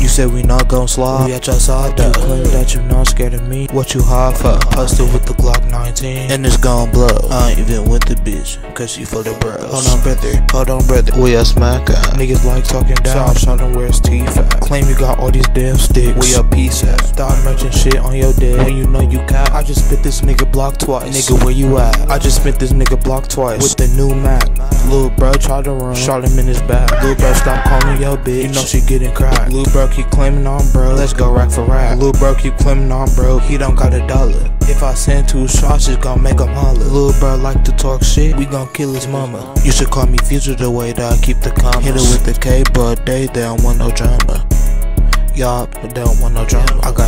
You said we not gon' slide. We at your side up. You claim that you not scared of me. What you high for? Posted with the Glock 19. And it's gon' blow. I ain't even with the bitch. Cause she full of bros. Hold on, brother. Hold on, brother. We a smack up. Niggas like talking down. Stop shouting it's teeth at. Claim you got all these damn sticks. We a piece at. Stop merching shit on your dick. When you know you cap. I just spit this nigga block twice. Nigga, where you at? I just spit this nigga block twice. With the new map. Tried to run. Shot him in his back. Lil bro stop calling yo bitch. You know she getting cracked. Lil bro keep claiming on bro. Let's go rack for rack. Lil bro keep claiming on bro. He don't got a dollar. If I send two shots, it's gon' make him holler. Lil bro like to talk shit. We gon' kill his mama. You should call me future the way that I keep the commas. Hit it with the K, but they, they don't want no drama. Y'all, they don't want no drama. I got three dreadheads shoot.